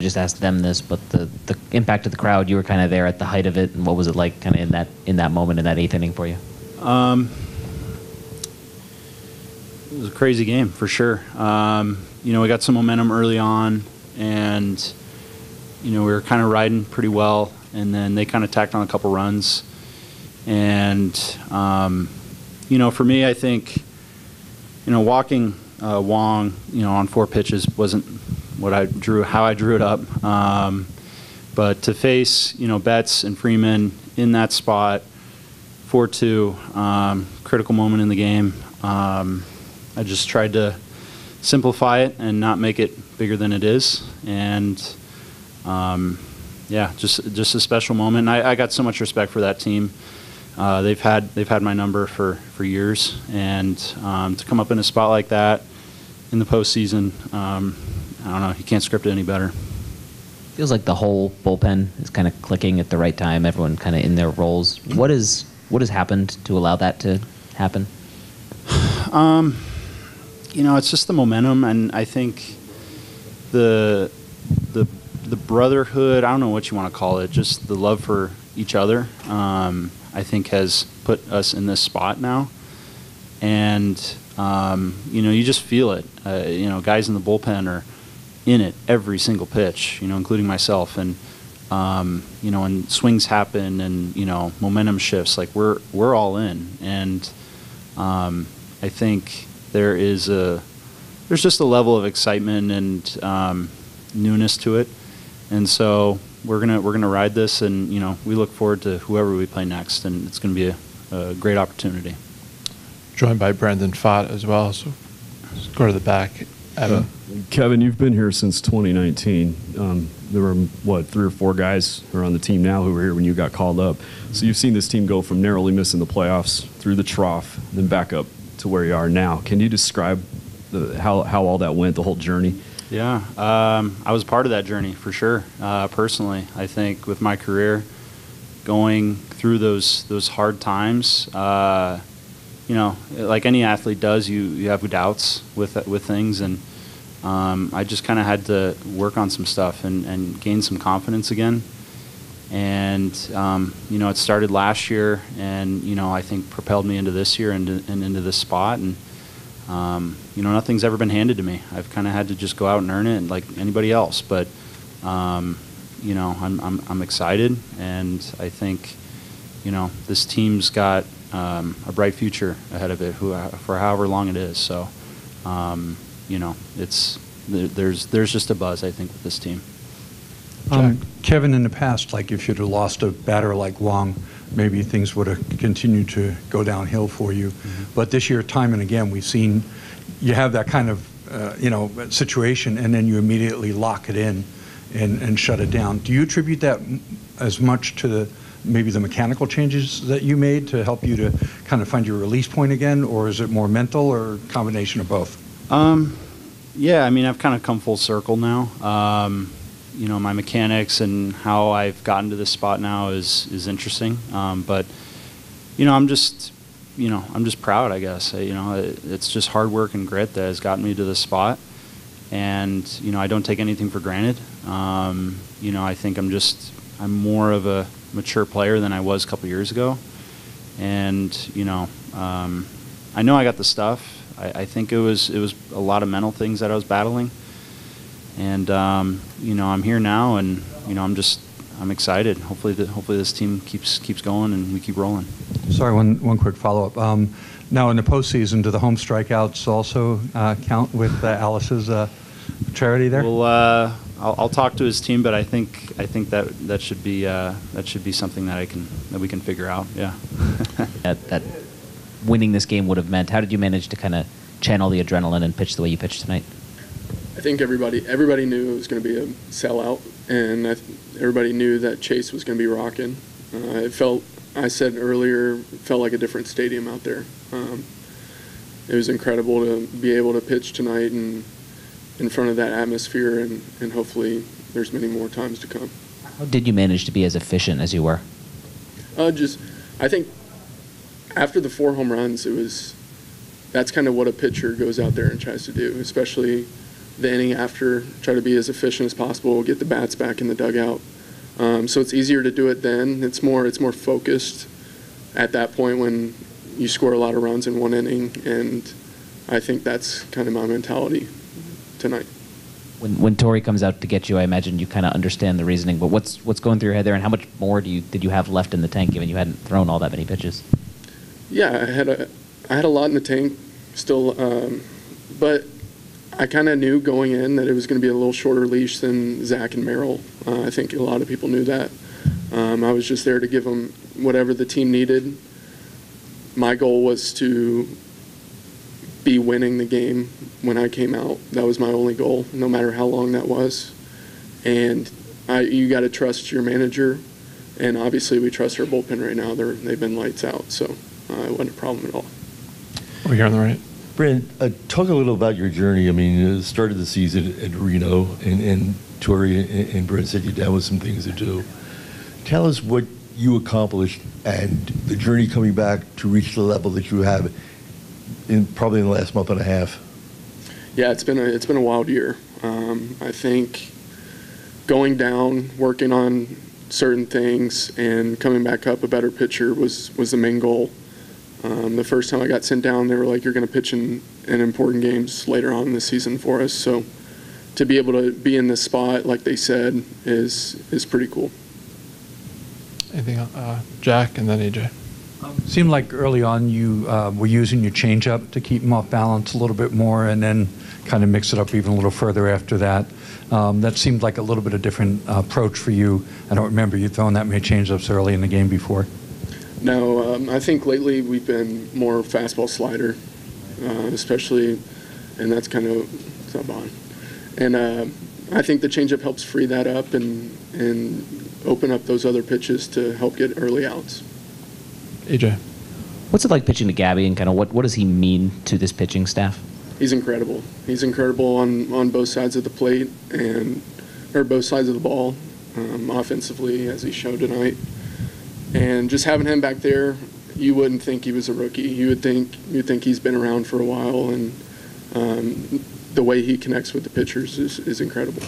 just asked them this, but the, the impact of the crowd, you were kind of there at the height of it, and what was it like kind of in that in that moment in that eighth inning for you? Um, it was a crazy game for sure. Um, you know, we got some momentum early on, and you know we were kind of riding pretty well, and then they kind of tacked on a couple runs, and um, you know, for me, I think you know walking uh, Wong, you know, on four pitches wasn't what I drew, how I drew it up. Um, but to face, you know, Betts and Freeman in that spot, 4-2, um, critical moment in the game. Um, I just tried to simplify it and not make it bigger than it is. And um, yeah, just just a special moment. And I, I got so much respect for that team. Uh, they've had they've had my number for, for years, and um, to come up in a spot like that in the postseason, um, I don't know, you can't script it any better. Feels like the whole bullpen is kind of clicking at the right time. Everyone kind of in their roles. What is what has happened to allow that to happen? Um, you know, it's just the momentum, and I think the the the brotherhood. I don't know what you want to call it. Just the love for each other. Um, I think has put us in this spot now, and um, you know, you just feel it. Uh, you know, guys in the bullpen are in it every single pitch. You know, including myself, and um, you know, and swings happen and you know momentum shifts, like we're we're all in, and um, I think there is a there's just a level of excitement and um, newness to it, and so we're gonna we're gonna ride this, and you know we look forward to whoever we play next, and it's gonna be a, a great opportunity. Joined by Brandon Pfaadt as well, so let's go to the back. Evan. Uh, Kevin, you've been here since 2019. Um, there were what three or four guys who are on the team now who were here when you got called up. So you've seen this team go from narrowly missing the playoffs through the trough, then back up to where you are now. Can you describe the, how how all that went, the whole journey? Yeah, um, I was part of that journey for sure. Uh, personally, I think with my career, going through those those hard times, uh, you know, like any athlete does, you you have doubts with with things, and um, I just kind of had to work on some stuff and, and gain some confidence again. And um, you know, it started last year, and you know, I think propelled me into this year and, and into this spot. And um, you know, nothing's ever been handed to me. I've kind of had to just go out and earn it, like anybody else. But um, you know, I'm, I'm I'm excited, and I think you know this team's got um, a bright future ahead of it, who, for however long it is. So. Um, you know, it's there's there's just a buzz I think with this team. Um, Kevin, in the past, like if you'd have lost a batter like Wong, maybe things would have continued to go downhill for you. Mm-hmm. But this year, time and again, we've seen you have that kind of uh, you know situation, and then you immediately lock it in and, and shut it down. Do you attribute that as much to the maybe the mechanical changes that you made to help you to kind of find your release point again, or is it more mental, or combination of both? Um, yeah, I mean, I've kind of come full circle now. Um, you know, my mechanics and how I've gotten to this spot now is is interesting. Um, but you know, I'm just you know, I'm just proud. I guess you know, it, it's just hard work and grit that has gotten me to this spot. And you know, I don't take anything for granted. Um, you know, I think I'm just I'm more of a mature player than I was a couple years ago. And you know, um, I know I got the stuff. I, I, think it was it was a lot of mental things that I was battling, and um, you know I'm here now, and you know I'm just I'm excited. Hopefully, the, hopefully this team keeps keeps going and we keep rolling. Sorry, one one quick follow up. Um, now in the postseason, do the home strikeouts also uh, count with uh, Alice's uh, charity there? Well, uh, I'll, I'll, talk to his team, but I think I think that that should be uh, that should be something that I can that we can figure out. Yeah. that, that winning this game would have meant. How did you manage to kind of channel the adrenaline and pitch the way you pitched tonight? I think everybody everybody knew it was going to be a sellout, and I, everybody knew that Chase was going to be rocking. Uh, it felt, I said earlier, felt like a different stadium out there. Um, it was incredible to be able to pitch tonight and in front of that atmosphere, and, and hopefully there's many more times to come. How did you manage to be as efficient as you were? Uh, just, I think after the four home runs, it was that's kind of what a pitcher goes out there and tries to do, especially the inning after, try to be as efficient as possible, get the bats back in the dugout. Um, so it's easier to do it then. It's more it's more focused at that point when you score a lot of runs in one inning, and I think that's kind of my mentality tonight. When when Torey comes out to get you, I imagine you kind of understand the reasoning. But what's what's going through your head there, and how much more do you did you have left in the tank, given you hadn't thrown all that many pitches? Yeah, I had a I had a lot in the tank still, um, but I kind of knew going in that it was going to be a little shorter leash than Zac and Merrill. Uh, I think a lot of people knew that. Um, I was just there to give them whatever the team needed. My goal was to be winning the game when I came out. That was my only goal, no matter how long that was. And I, you got to trust your manager, and obviously we trust our bullpen right now. They're they've been lights out, so uh, it wasn't a problem at all. Over here on the right. Brent, uh, talk a little about your journey. I mean, uh, started the season at Reno, and, and Torey and, and Brent said you down with some things to do. Tell us what you accomplished and the journey coming back to reach the level that you have in probably in the last month and a half. Yeah, it's been a it's been a wild year. Um, I think going down, working on certain things, and coming back up a better pitcher was was the main goal. Um, the first time I got sent down, they were like, "You're going to pitch in, in important games later on in the season for us." So to be able to be in this spot, like they said, is is pretty cool. Anything, uh, Jack and then AJ. Seemed like early on you uh, were using your changeup to keep him off balance a little bit more, and then kind of mix it up even a little further after that. Um, that seemed like a little bit of different uh, approach for you. I don't remember you throwing that many changeups early in the game before. No, um, I think lately we've been more fastball slider, uh, especially, and that's kind of not behind. And uh, I think the changeup helps free that up and and open up those other pitches to help get early outs. AJ. What's it like pitching to Gabby, and kind of what what does he mean to this pitching staff? He's incredible. He's incredible on, on both sides of the plate and or both sides of the ball, um, offensively as he showed tonight. And just having him back there, you wouldn't think he was a rookie. You would think you'd think he's been around for a while, and um, the way he connects with the pitchers is, is incredible.